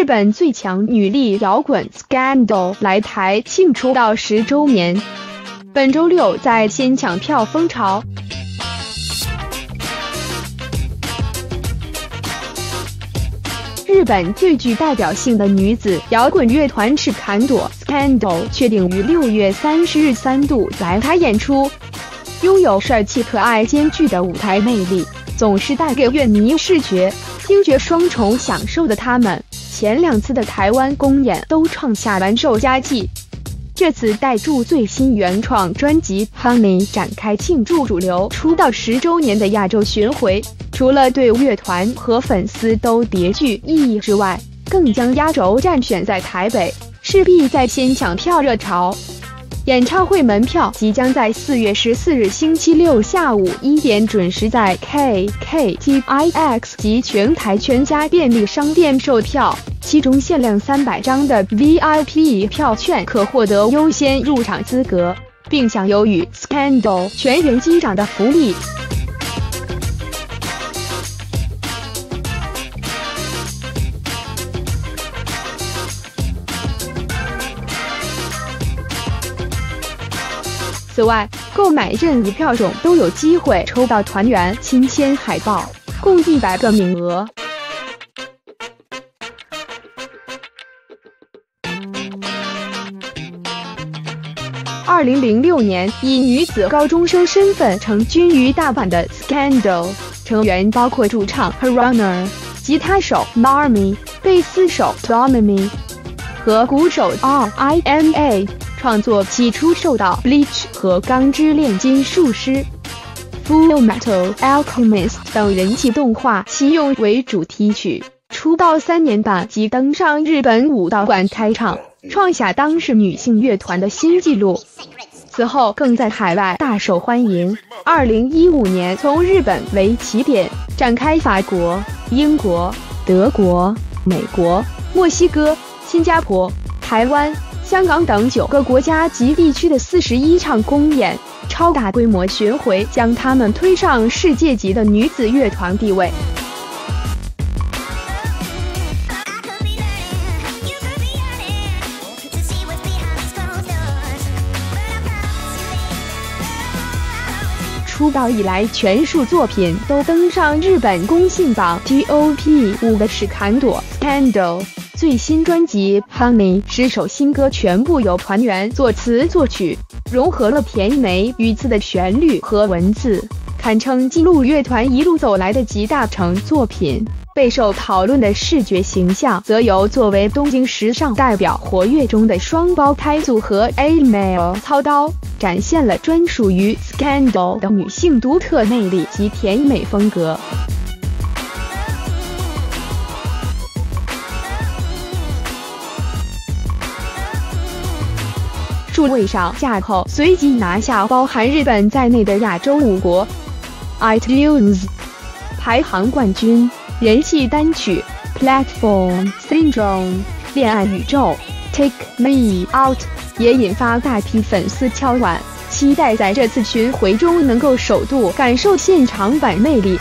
日本最强女力摇滚 Scandal 来台庆出道十周年。本周六在先抢票风潮。日本最具代表性的女子摇滚乐团赤坎朵 Scandal 确定于六月三十日三度来台演出。拥有帅气可爱兼具的舞台魅力，总是带给乐迷视觉、听觉双重享受的他们，前两次的台湾公演都创下完售佳绩。这次带著最新原创专辑《Honey》展开庆祝主流出道十周年的亚洲巡回。除了对乐团和粉丝都别具意义之外，更将压轴战选在台北，势必再掀抢票热潮。演唱会门票即将在四月十四日星期六下午一点准时在 KKTIX 及全台全家便利商店售票，其中限量三百张的 VIP 票券可获得优先入场资格，并享有与 Scandal 全员击掌的福利。此外，购买任意票种都有机会抽到团员亲签海报，共一百个名额。二零零六年，以女子高中生身份成军于大阪的 Scandal 成员包括主唱 Runner、吉他手 Marmy、贝斯手 Tommy 和鼓手 RIMA。创作起初受到《Bleach》和《钢之炼金术师》、《Full Metal Alchemist》等人气动画启用为主题曲。出道三年半即登上日本武道馆开唱，创下当时女性乐团的新纪录。此后更在海外大受欢迎。二零一五年从日本为起点，展开法国、英国、德国、美国、墨西哥、新加坡、台湾。香港等九个国家及地区的四十一场公演，超大规模巡回将他们推上世界级的女子乐团地位。出道以来，全数作品都登上日本公信榜 TOP 五的史坎朵 Scandal。最新专辑《Honey》十首新歌全部由团员作词作曲，融合了甜美语词的旋律和文字，堪称记录乐团一路走来的集大成作品。备受讨论的视觉形象，则由作为东京时尚代表活跃中的双胞胎组合 A Male 操刀，展现了专属于 Scandal 的女性独特魅力及甜美风格。数位上架后，随即拿下包含日本在内的亚洲五国 iTunes 排行冠军。人气单曲《Platform Syndrome》恋爱宇宙 Take Me Out 也引发大批粉丝敲碗，期待在这次巡回中能够首度感受现场版魅力。